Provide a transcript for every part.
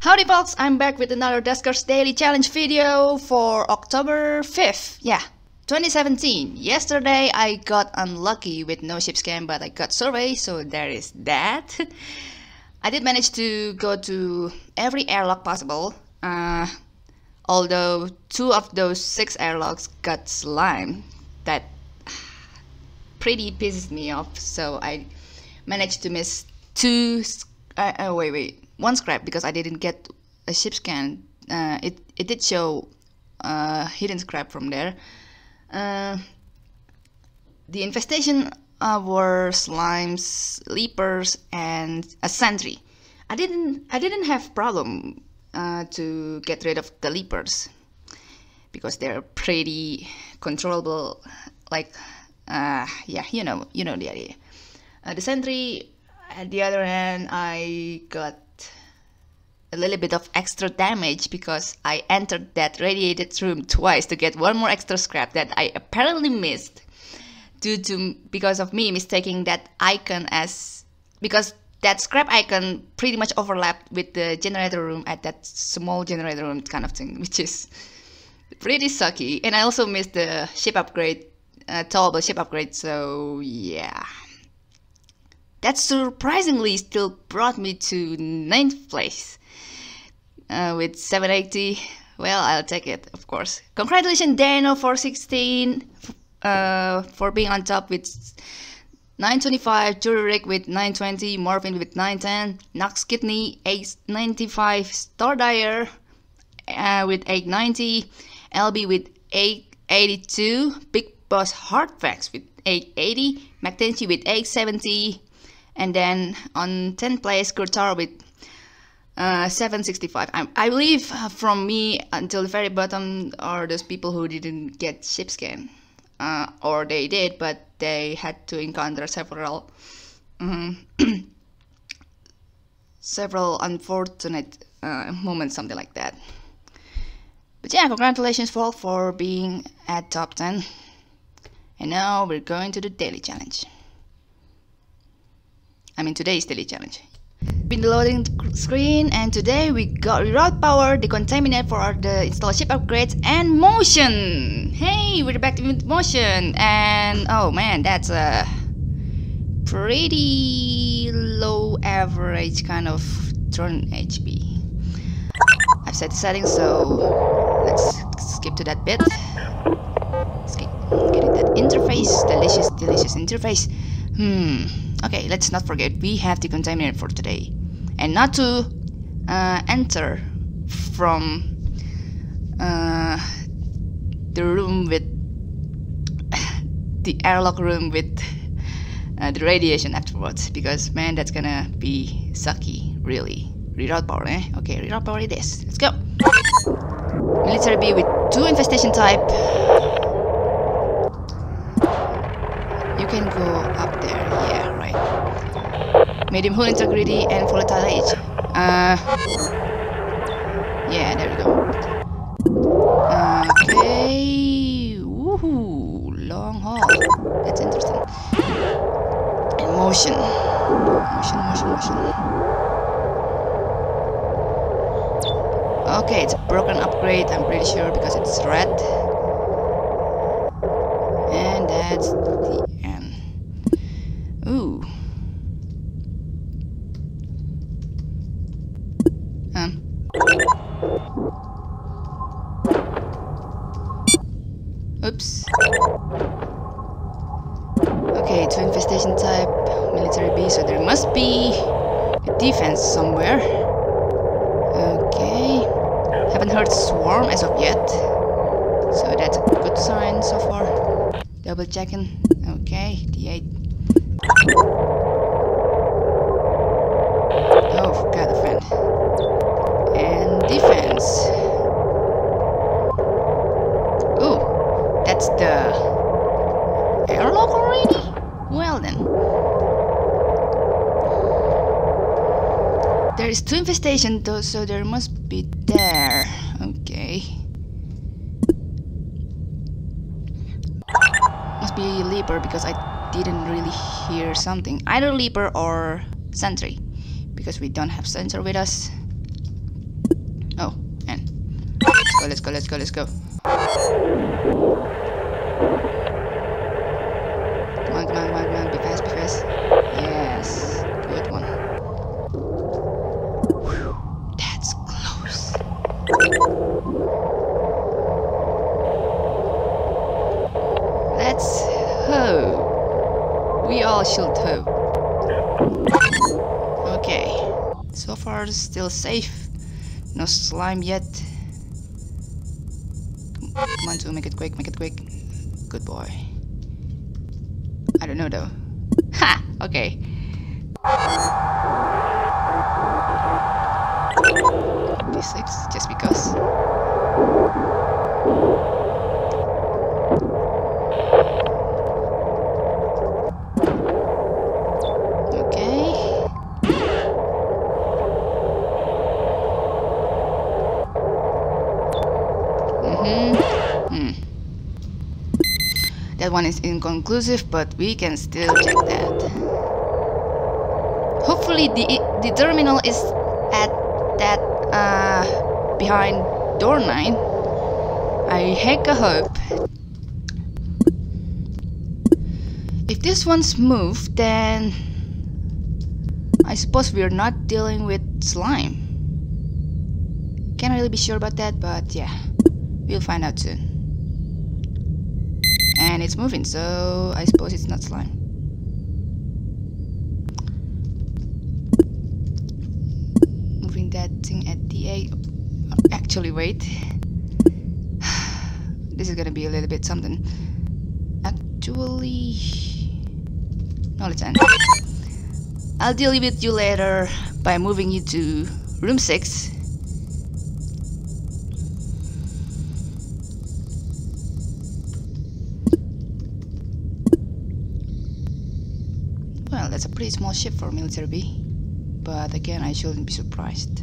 Howdy folks, I'm back with another Duskers Daily Challenge video for October 5th. Yeah, 2017. Yesterday I got unlucky with no ship scan, but I got survey, so there is that. I did manage to go to every airlock possible, uh, although two of those six airlocks got slime. That pretty pisses me off, so I managed to miss two. Uh, oh, wait, wait one scrap because I didn't get a ship scan. Uh, it it did show uh, hidden scrap from there. Uh, the infestation uh, were slimes, leapers, and a sentry. I didn't I didn't have problem uh, to get rid of the leapers because they're pretty controllable. Like uh, yeah, you know you know the idea. the sentry, at the other hand, I got a little bit of extra damage because I entered that radiated room twice to get one more extra scrap that I apparently missed due to because of me mistaking that icon as because that scrap icon pretty much overlapped with the generator room at that small generator room kind of thing which is pretty sucky. And I also missed the ship upgrade uh, towable ship upgrade so yeah. That surprisingly still brought me to ninth place uh, with 780. Well, I'll take it, of course. Congratulations, Dano, for 16, uh, for being on top with 925, Jurek with 920, Morphin with 910, Nox Kidney 895, Stardyer uh, with 890, LB with 882, Big Boss Hardfax with 880, McTenchi with 870, and then on 10th place, Kurtar with uh, 765. I, I believe uh, from me until the very bottom are those people who didn't get ship scan. Uh, or they did, but they had to encounter several um, several unfortunate uh, moments, something like that. But yeah, congratulations for all for being at top 10. And now we're going to the daily challenge. I mean today's daily challenge been the loading screen and today we got reroute power, decontaminate for the install ship upgrades and motion. Hey, we're back with motion and oh man, that's a pretty low average kind of turn HP. I've set the settings so let's skip to that bit. Skip getting that interface, delicious, delicious interface. Hmm. Okay, let's not forget we have decontaminate for today. And not to uh, enter from uh, the room with the airlock room with uh, the radiation afterwards because man that's gonna be sucky really. Reroute power eh? Okay reroute power it is. Let's go. Military B with two infestation type. You can go up there yeah medium hull integrity and volatile age. Uh, yeah, there we go. Okay, woohoo, long haul. That's interesting. And motion, motion, motion, motion. Okay, it's a broken upgrade. I'm pretty sure because it's red. And that's the end. Ooh. Oops. Two infestation type, military B, so there must be a defense somewhere. Okay. Haven't heard swarm as of yet. So that's a good sign so far. Double checking. Okay, D8. Oh, got a friend. And defense. That's the airlock already? There is two infestation though, so there must be there. Okay. Must be Leaper because I didn't really hear something. Either Leaper or Sentry. Because we don't have Sensor with us. Oh, and let's go, let's go, let's go, let's go. Come on, come on, come on, come on. Be fast, be fast. Yes, good one. Whew, that's close. Let's hope. We all should hope. Okay. So far, still safe. No slime yet. Come on, to make it quick, make it quick. Good boy. I don't know though. Ha! Okay. D6, just because. Okay. Mm-hmm. Hmm. That one is inconclusive, but we can still check that. Hopefully the the terminal is at that uh behind door 9. I heck a hope. If this one's moved, then I suppose we're not dealing with slime. Can't really be sure about that, but yeah, we'll find out soon. And it's moving, so I suppose it's not slime. Moving that thing at D8. Actually, wait. This is gonna be a little bit something. Actually. No, let's end. I'll deal with you later by moving you to room 6. Pretty small ship for military B. But again, I shouldn't be surprised.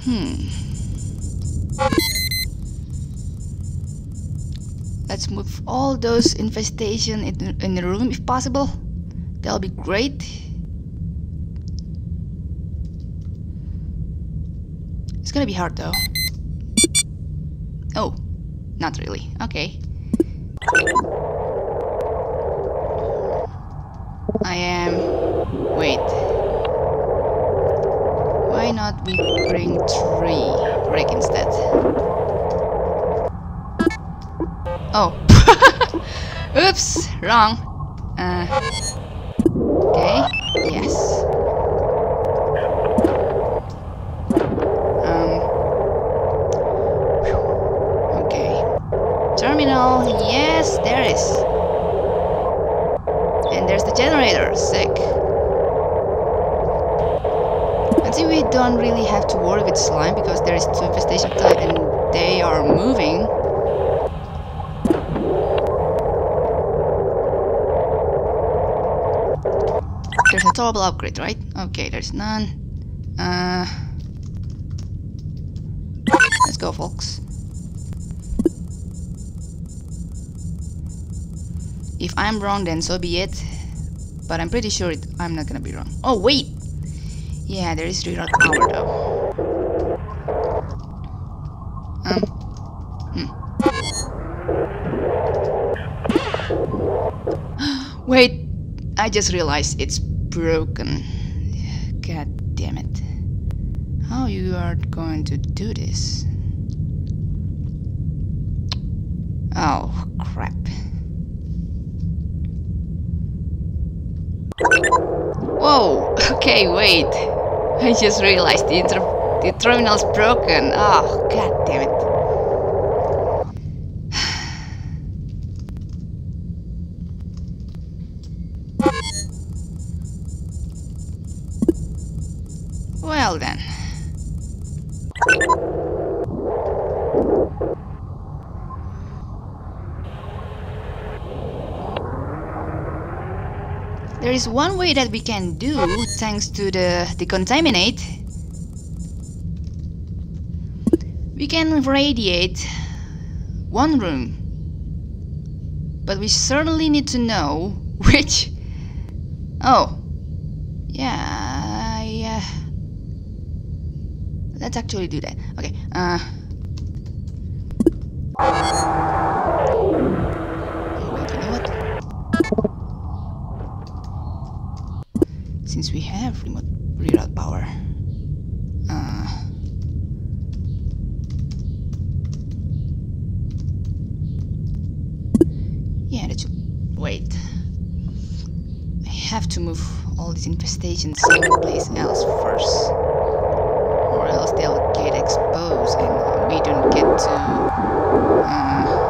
Hmm. Let's move all those infestation in, in the room if possible. That'll be great. It's gonna be hard though. Oh, not really. Okay. I am. Wait. Why not we bring three brick instead? Oh. Oops, wrong. Uh, okay, yes. Um. whew, Okay. Yes, there is. And there's the generator, sick. I think we don't really have to worry with slime because there is two infestation type and they are moving. There's a double upgrade, right? Okay, there's none. Uh, let's go, folks. If I'm wrong, then so be it. But I'm pretty sure it, I'm not gonna be wrong. Oh, wait! Yeah, there is reroute power though. Um. Hmm. Wait, I just realized it's broken. God damn it. How you are going to do this? Oh, crap. Whoa, okay, wait. I just realized the, the terminal's broken. Oh, god damn it. There is one way that we can do thanks to the decontaminate. We can radiate one room But we certainly need to know which... Oh. Yeah, yeah. Let's actually do that. Okay, uh... Wait, you know what? Since we have remote reroute power, uh... Yeah, that should... Wait. I have to move all these infestations someplace else first. Or else they'll get exposed and we don't get to... Uh,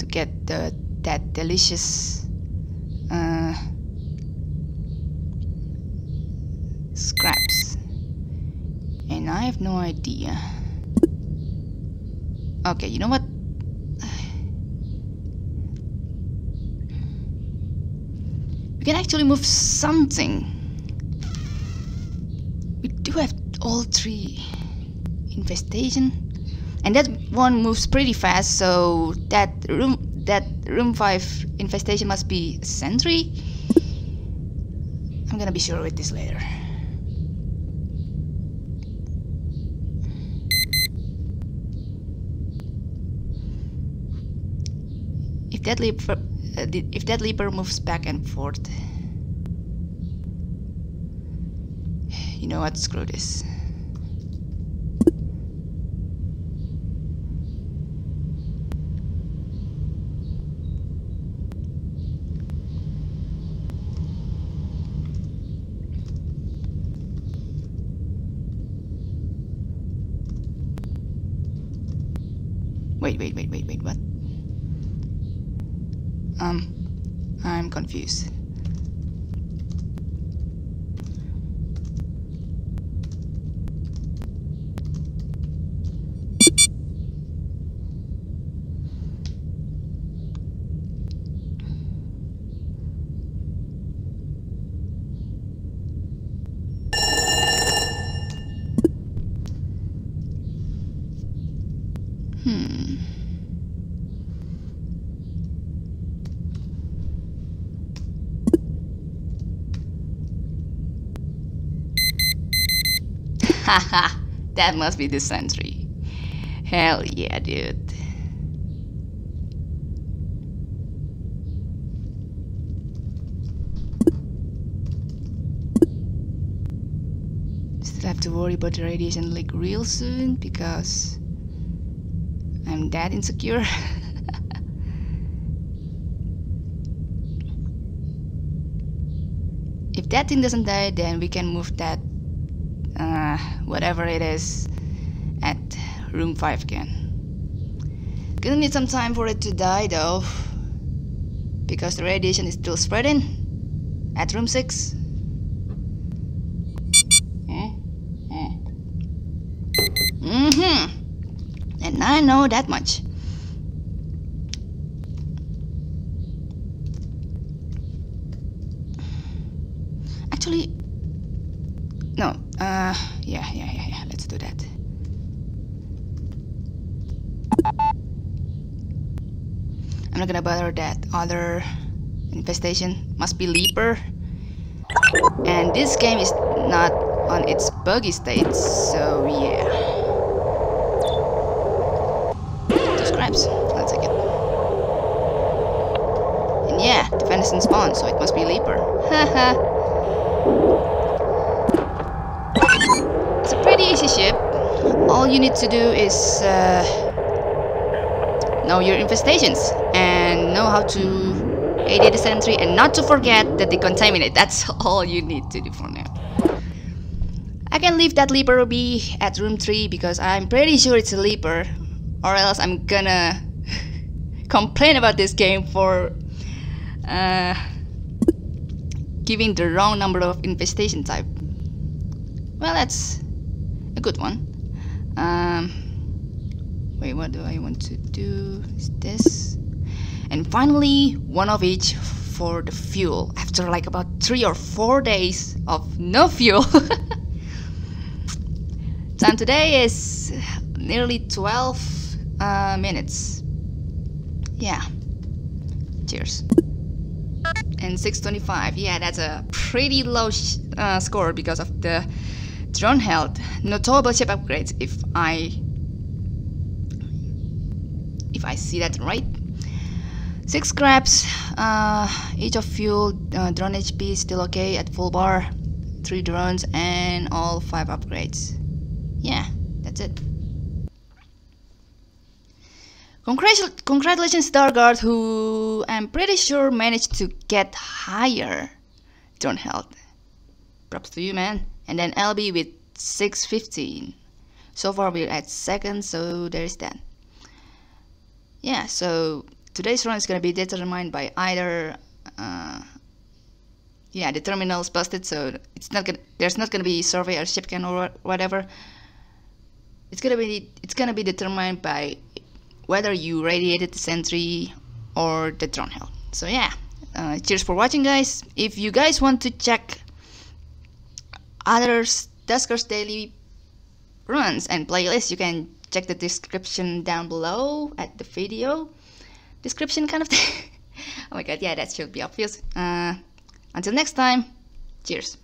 to get the that delicious uh, scraps. And I have no idea. Okay you know what? We can actually move something. We do have all three. Infestation and that one moves pretty fast so that room that room 5 infestation must be sentry. I'm gonna be sure with this later. If that leaper uh, if that leaper moves back and forth you know what? Screw this Wait, wait, wait, wait, wait, what? Um, I'm confused. Hmm. Haha, that must be the sentry. Hell yeah, dude. Still have to worry about the radiation leak real soon because I'm that insecure. if that thing doesn't die, then we can move that, whatever it is, at room 5 again. Gonna need some time for it to die though, because the radiation is still spreading at room 6. Mm-hmm. And I know that much. Actually, no. Uh, yeah, yeah, yeah, yeah. Let's do that. I'm not gonna bother that other infestation. Must be Leaper. And this game is not on its buggy state, so yeah. Two scraps. Let's take it. And yeah, the venison spawn, so it must be Leaper. Haha. All you need to do is uh, know your infestations and know how to aid the sentry and not to forget that they contaminate. That's all you need to do for now. I can leave that leaper be at room 3 because I'm pretty sure it's a leaper or else I'm gonna complain about this game for uh, giving the wrong number of infestation type. Well, that's good one. Um, wait, what do I want to do? Is this? And finally, one of each for the fuel. After like about three or four days of no fuel. Time today is nearly 12 uh, minutes. Yeah. Cheers. And 625. Yeah, that's a pretty low uh, score because of the drone health. Notable ship upgrades if I if I see that right. Six scraps, uh, each of fuel, uh, drone HP still okay at full bar, three drones and all five upgrades. Yeah, that's it. Congratu congratulations Starguard who I'm pretty sure managed to get higher drone health. Props to you man. And then LB with 615. So far we're at second so there's that. Yeah so today's run is going to be determined by either uh, yeah the terminal's busted so it's not gonna there's not gonna be survey or ship can or whatever. It's gonna be it's gonna be determined by whether you radiated the sentry or the drone health so yeah uh, cheers for watching guys. If you guys want to check other Duskers daily runs and playlists you can check the description down below at the video description kind of thing. oh my god, yeah, that should be obvious. Uh, until next time, cheers.